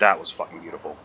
That was fucking beautiful.